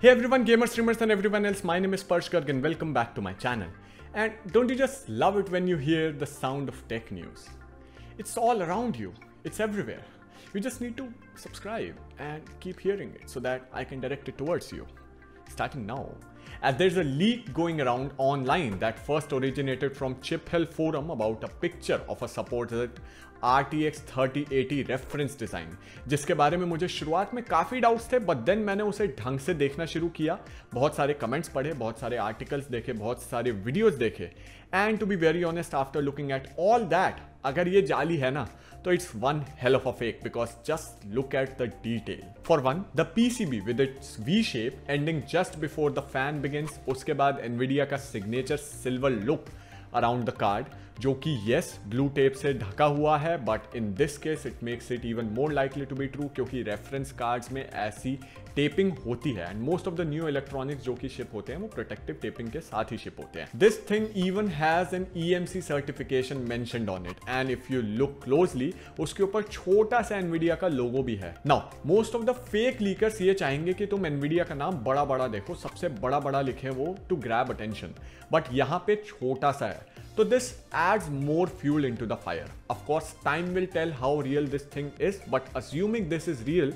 Hey everyone, gamers, streamers, and everyone else. My name is Parsh Garg and welcome back to my channel. And don't you just love it when you hear the sound of tech news? It's all around you, it's everywhere. You just need to subscribe and keep hearing it so that I can direct it towards you. Starting now. As there's a leak going around online that first originated from ChipHell forum about a picture of a supported RTX 3080 reference design जिसके बारे में मुझे शुरुआत में काफ़ी doubts थे but then मैंने उसे ढंग से देखना शुरू किया। बहुत सारे कमेंट्स पढ़े, बहुत सारे आर्टिकल्स देखे, बहुत सारे वीडियोस देखे। And to be very honest after looking at all that अगर ये जाली है ना तो it's one hell of a fake because just look at the detail for one the PCB with its V shape ending just before the fan begins उसके बाद Nvidia का signature silver look around the card जो कि yes blue tape से ढका हुआ है but in this case it makes it even more likely to be true क्योंकि रेफरेंस कार्ड्स में ऐसी टेपिंग होती है and most of the new electronics जो कि शिप होते हैं वो प्रोटेक्टिव टेपिंग के साथ ही शिप होते हैं। This thing even has an EMC certification mentioned on it and if you look closely उसके ऊपर छोटा सा एनवीडिया का लोगो भी है। Now most of the fake leakers ये चाहेंगे कि तुम एनवीडिया का नाम बड़ा बड़ा देखो सबसे बड़ा बड़ा लिखे वो टू ग्रैब अटेंशन बट यहाँ पे छोटा सा है। So this adds more fuel into the fire. Of course, time will tell how real this thing is, but assuming this is real,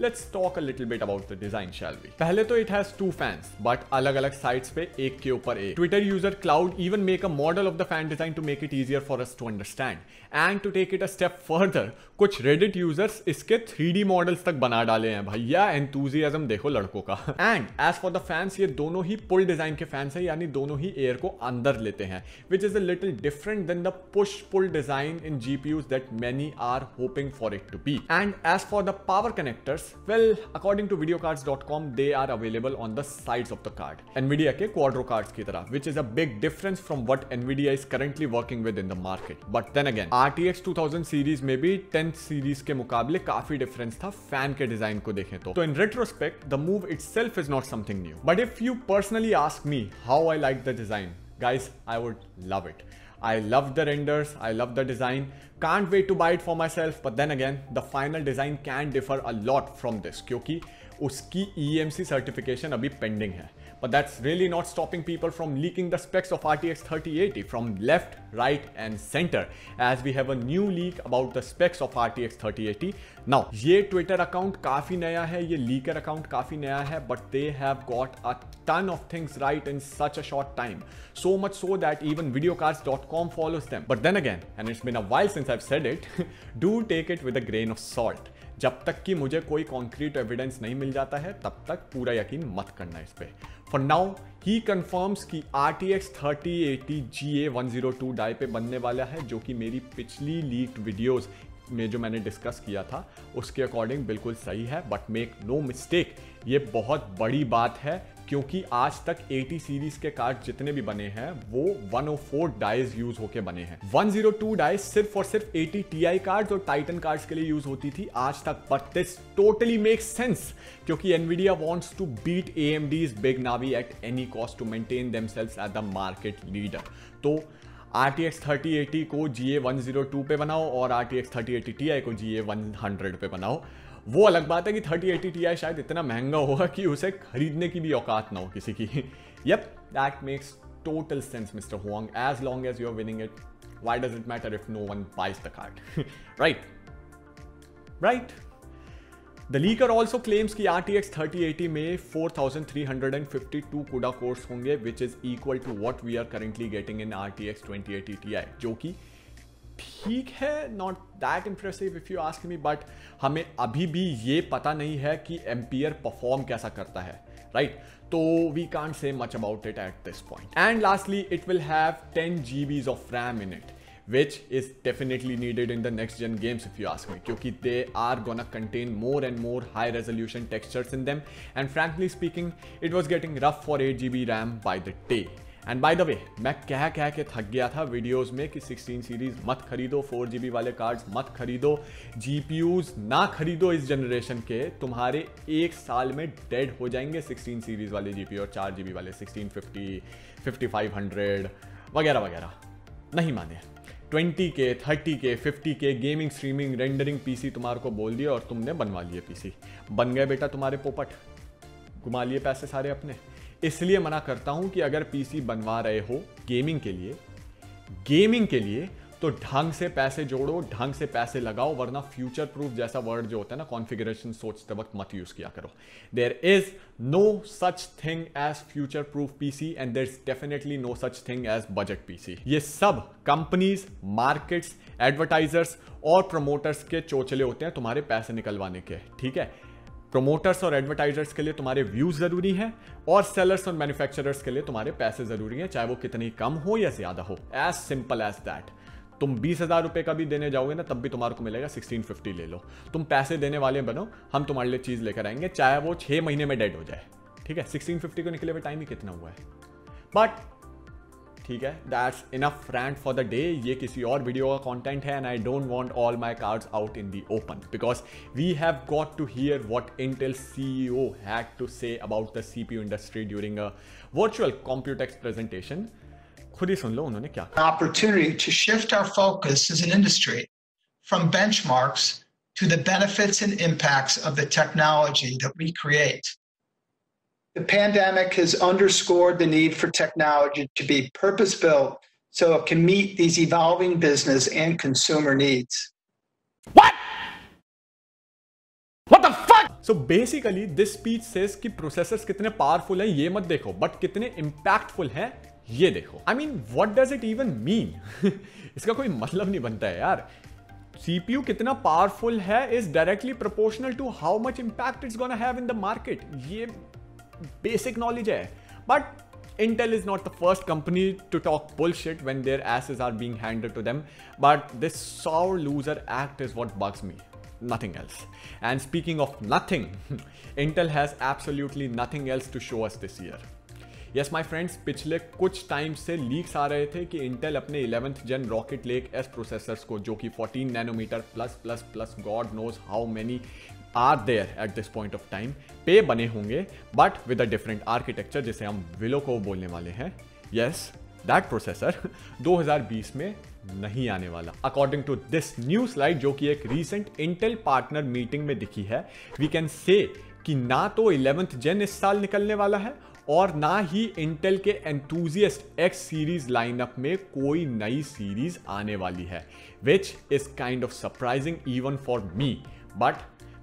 let's talk a little bit about the design shall be पहले तो it has two fans but अलग अलग sides पे एक के ऊपर एक। Twitter user could even make a model of the fan design to make it easier for us to understand and to take it a step further कुछ Reddit users इसके three models तक बना डाले हैं, भैया एंथुजियाजम देखो लड़कों का। And as for the fans ये दोनों ही पुल डिज़ाइन के फैंस है, यानी दोनों ही एयर को अंदर लेते हैं which is a little different than the push pull design in GPUs that many are hoping for it to be and as for the power connectors well according to video cards dot com they are available on the sides of the card Nvidia के Quadro cards की तरह which is a difference from what Nvidia is currently working with in the market but then again R T X two thousand series में भी tenth series के मुकाबले काफ़ी difference था fan के डिज़ाइन को देखें तो। In retrospect the move itself is not something new but if you personally ask me how I like the design guys I would love it I love the renders, I love the design. Can't wait to buy it for myself. But then again, the final design can differ a lot from this क्योंकि उसकी EMC certification अभी pending है. But that's really not stopping people from leaking the specs of RTX 3080 from left, right and center as we have a new leak about the specs of RTX 3080. Now, ये Twitter account काफी नया है, ये leaker account काफी नया है, but they have got a ton of things right in such a short time. So much so that even videocards.com follows them. But then again, and it's been a while since I've said it, do take it with a grain of salt. जब तक कि मुझे कोई concrete evidence नहीं मिल जाता है, तब तक पूरा यकीन मत करना इस पर फॉर नाउ ही कन्फर्म्स कि R T X thirty eighty G A one zero two die पे बनने वाला है, जो कि मेरी पिछली लीक वीडियोस में जो मैंने डिस्कस किया था, उसके अकॉर्डिंग बिल्कुल सही है बट मेक नो मिस्टेक ये बहुत बड़ी बात है, क्योंकि आज तक 80 सीरीज़ के कार्ड जितने भी बने हैं, वो 104 डाइज यूज़ होके बने हैं। 102 डाइज सिर्फ़ और सिर्फ़ 80 टीआई कार्ड्स और टाइटन कार्ड्स के लिए यूज़ होती थी आज तक but this totally make sense क्योंकि Nvidia wants to beat AMD's big Navi at any cost to maintain themselves at the market leader तो थर्टी एटी को G A one zero two पे बनाओ और आर टी आई को G A one hundred पे बनाओ। वो अलग बात है कि थर्टी एटी टी आई शायद इतना महँगा होगा कि उसे खरीदने की भी औकात ना हो किसी की। Yup that makes total sense mister Huang as long as you are winning it why does it matter if no one buys the card? Right. Right? The leaker also claims कि थर्टी 3080 में four thousand three hundred and fifty two CUDA cores होंगे, which is equal to what we are currently getting in RTX 2080 Ti जो कि ठीक है not that impressive if you ask me but हमें अभी भी ये पता नहीं है कि एम्पियर परफॉर्म कैसा करता है राइट तो we can't say much about it at this point and lastly it will have 10 GBs of RAM in it which is definitely needed in the next gen games if you ask me क्योंकि they are gonna contain more and more high resolution textures in them and frankly speaking it was getting rough for 8 GB RAM by the day and by the way मैं कह कह के थक गया था videos में कि 16 सीरीज़ मत खरीदो 4 जीबी वाले कार्ड्स मत खरीदो जीपीयूज ना खरीदो इस जनरेशन के तुम्हारे एक साल में डेड हो जाएँगे 16 सीरीज़ वाले जीपी और 4 जीबी वाले 1650 5500 वगैरह वगैरह नहीं माने 20 के 30 के 50 के गेमिंग स्ट्रीमिंग रेंडरिंग पीसी तुम्हारे को बोल दिया और तुमने बनवा लिए पीसी बन गए बेटा तुम्हारे पोपट। घुमा लिए पैसे सारे अपने। इसलिए मना करता हूँ कि अगर पीसी बनवा रहे हो गेमिंग के लिए गेमिंग के लिए तो ढंग से पैसे जोड़ो, ढंग से पैसे लगाओ, वरना फ्यूचर प्रूफ जैसा वर्ड जो होता है ना कॉन्फ़िगरेशन सोचते वक्त मत यूज़ किया करो। There is no such thing as future proof PC and there is definitely no such thing as budget PC ये सब कंपनीज़ मार्केट्स एडवर्टाइजर्स और प्रमोटर्स के चोचले होते हैं तुम्हारे पैसे निकलवाने के, ठीक है? प्रोमोटर्स और एडवर्टाइजर्स के लिए तुम्हारे व्यूज़ ज़रूरी हैं और सेलर्स और मैन्युफैक्चरर्स के लिए तुम्हारे पैसे ज़रूरी हैं, चाहे वो कितनी कम हो या ज़्यादा हो एज सिंपल एज दैट तुम बीस हज़ार रुपए का भी देने जाओगे ना, तब भी तुम्हारे को मिलेगा सिक्सटीन फिफ्टी ले लो। तुम पैसे देने वाले बनो, हम तुम्हारे लिए चीज़ लेकर आएँगे, चाहे वो छह महीने में डेड हो जाए। ठीक है? सिक्सटीन फिफ्टी को निकले हुए टाइम ही कितना हुआ है। बट ठीक है that's enough rant for the day ये किसी और वीडियो का कंटेंट है and I don't want all my cards out in the open because we have got to hear what Intel CEO had to say about the C CPU industry during a virtual Computex presentation खुद ही सुन लो उन्होंने क्या opportunity to shift our focus as an industry from benchmarks to the benefits and impacts of the technology that we create. The pandemic has underscored the need for technology to be purpose built so it can meet these evolving business and consumer needs. What? What the fuck? So basically this speech says कि processors कितने powerful हैं ये मत देखो but कितने impactful हैं ये देखो I mean what does it even mean इसका कोई मतलब नहीं बनता है यार सीपीयू कितना पावरफुल है is directly proportional to how much impact it's gonna have in the market ये बेसिक नॉलेज है but Intel is not the first company to talk bullshit when their asses are being handed to them, but this sour loser act is what bugs me. Nothing else. And speaking of nothing, Intel has absolutely nothing else to show us this year. Yes my friends पिछले कुछ time से leaks आ रहे थे कि Intel अपने eleventh gen Rocket Lake S processors को, जो कि 14 nanometer plus plus plus god knows how many are there at this point of time पे बने होंगे but with a different architecture जिसे हम विलो को बोलने वाले हैं। यस दैट प्रोसेसर 2020 में नहीं आने वाला। According to this new slide जो कि एक रीसेंट इंटेल पार्टनर मीटिंग में दिखी है वी कैन से कि ना तो इलेवंथ जेन इस साल निकलने वाला है और ना ही इंटेल के एंथुजियस्ट एक्स सीरीज़ लाइनअप में कोई नई सीरीज़ आने वाली है which is kind of surprising even for me but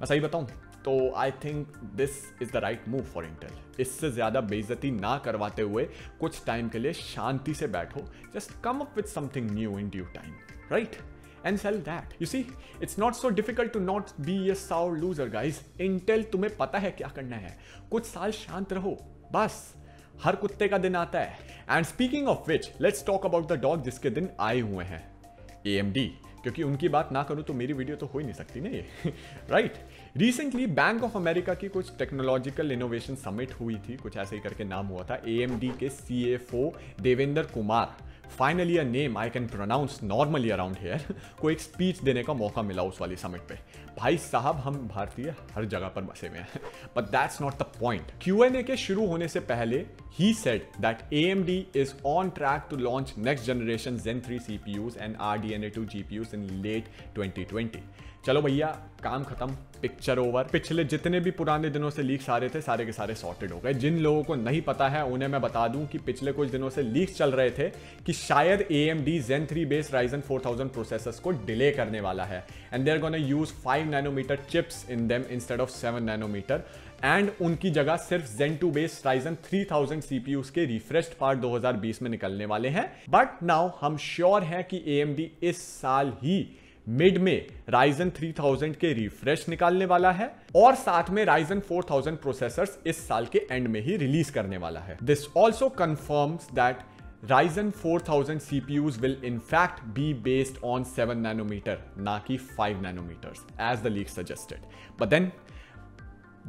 मैं सही बताऊँ तो I think this is the right move for Intel इससे ज़्यादा बेइज्जती ना करवाते हुए कुछ टाइम के लिए शांति से बैठो। Just come up with something new in due time right and sell that. You see, it's not so difficult to not be a sour loser, guys. Intel तुम्हें पता है क्या करना है? कुछ साल शांत रहो। बस, हर कुत्ते का दिन आता है। And speaking of which let's talk about the dog जिसके दिन आए हुए हैं। ए क्योंकि उनकी बात ना करूँ तो मेरी वीडियो तो हो ही नहीं सकती ना ये। Right recently Bank of America की कुछ टेक्नोलॉजिकल इनोवेशन समिट हुई थी। कुछ ऐसे ही करके नाम हुआ था। A K C Devendra Kumar. Finally a name I can pronounce normally around here को एक स्पीच देने का मौका मिला उस वाली समिट पे। भाई साहब, हम भारतीय हर जगह पर बसे हुए हैं। But that's not the point Q and A के शुरू होने से पहले ही said that A M D is on track to launch next generation Gen three C P Us and R D N A two G P Us in late twenty twenty चलो भैया, काम खत्म picture over पिछले जितने भी पुराने दिनों से लीक्स आ रहे थे, सारे के सारे सॉर्टेड हो गए। जिन लोगों को नहीं पता है, उन्हें मैं बता दूँ कि पिछले कुछ दिनों से लीक्स चल रहे थे कि शायद A M D gen three based Ryzen four thousand processors को डिले करने वाला है। And they're gonna use five nanometer chips in them instead of seven nanometer and उनकी जगह सिर्फ़ gen two based Ryzen three 3000 CPUs के refreshed part 2020 में निकलने वाले हैं। बट नाउ हम श्योर हैं कि ए एम डी इस साल ही मिड में राइजन 3000 के रिफ्रेश निकालने वाला है और साथ में राइजन 4000 प्रोसेसर्स इस साल के एंड में ही रिलीज़ करने वाला है this also confirms that Ryzen 4000 thousand CPUs will in fact be based on seven nanometer ना कि five nanometer as the leak suggested but then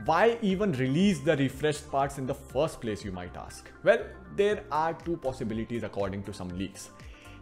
Why even release the refreshed parts in the first place, you might ask? Well, there are two possibilities according to some leaks.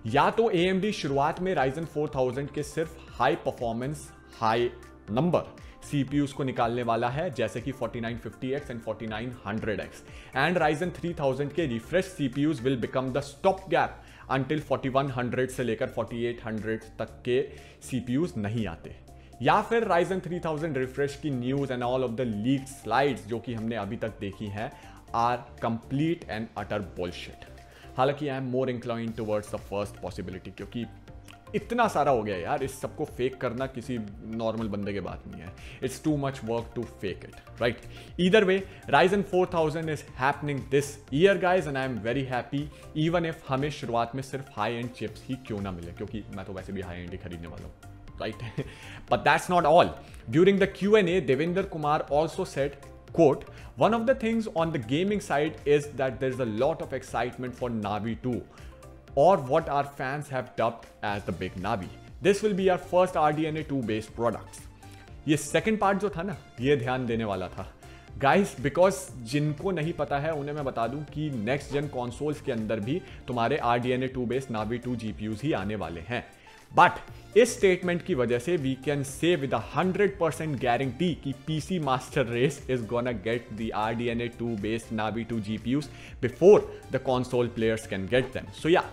या तो ए शुरुआत में Ryzen 4000 के सिर्फ़ high performance high number CPUs को निकालने वाला है, जैसे कि 4950X and 4900X and Ryzen 3000 के refresh CPUs will become the stop gap until 4100 से लेकर 4800 तक के सीपीयूज नहीं आते. या फिर Ryzen 3000 रिफ्रेश की news and all of the leak slides जो कि हमने अभी तक देखी हैं are complete and utter bullshit हालाँकि I am more incline towards the first possibility क्योंकि इतना सारा हो गया यार, इस सबको फेक करना किसी नॉर्मल बंदे के बात नहीं है। It's too much work to fake it right either way Ryzen 4000 is happening this year guys and I am very happy even if हमें शुरुआत में सिर्फ़ हाई एंड चिप्स ही क्यों ना मिले, क्योंकि मैं तो वैसे भी हाई एंड ही खरीदने वाला हूँ right but right? But that's not all. During the q&a devinder kumar also said quote one of the things on the gaming side is that there's a lot of excitement for navi 2 or what our fans have dubbed as the big Navi. This will be our first RDNA 2 based products. ये second part जो था ना ये ध्यान देने वाला था guys because जिनको नहीं पता है उन्हें मैं बता दूँ कि नेक्स्ट जेन कॉन्सोल्स के अंदर भी तुम्हारे R D N A two based Navi two G ही आने वाले हैं बट इस स्टेटमेंट की वजह से we can say with hundred percent guarantee कि PC master race is gonna get the R D N A two based Navi two G P Us before the console players can get them so या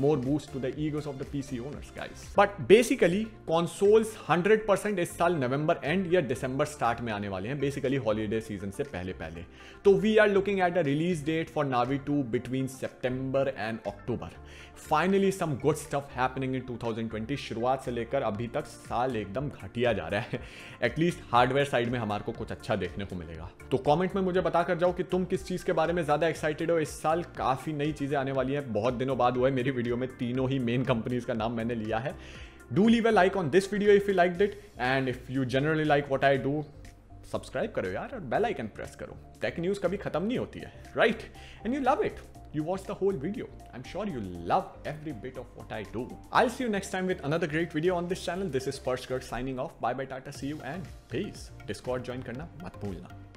more boost to the egos of the PC owners, guys. But basically, consoles 100% इस साल नवंबर and या दिसंबर start में आने वाले हैं basically holiday season से पहले पहले। तो we are looking at a release date for Navi two between September and October finally some good stuff happening in 2020 शुरुआत से लेकर अभी तक साल एकदम घटिया जा रहा है। एटलीस्ट हार्डवेयर साइड में हमारे को कुछ अच्छा देखने को मिलेगा। तो कमेंट में मुझे बता कर जाओ कि तुम किस चीज़ के बारे में ज़्यादा एक्साइटेड हो। इस साल काफ़ी नई चीज़ें आने वाली है। बहुत दिनों बाद हुआ है मेरी वीडियो वीडियो में तीनों ही मेन कंपनीज़ का नाम मैंने लिया है। Do leave a like on this video if you like that and if you generally like what I do subscribe करो यार, और बेल आइकन प्रेस करो। टेक न्यूज़ कभी खत्म नहीं होती है right and you love it you watch the whole video I am sure you love every bit of what I do I see you next time with another great video on this channel this is First Gird signing off bye bye tata see you and please Discord join करना मत भूलना।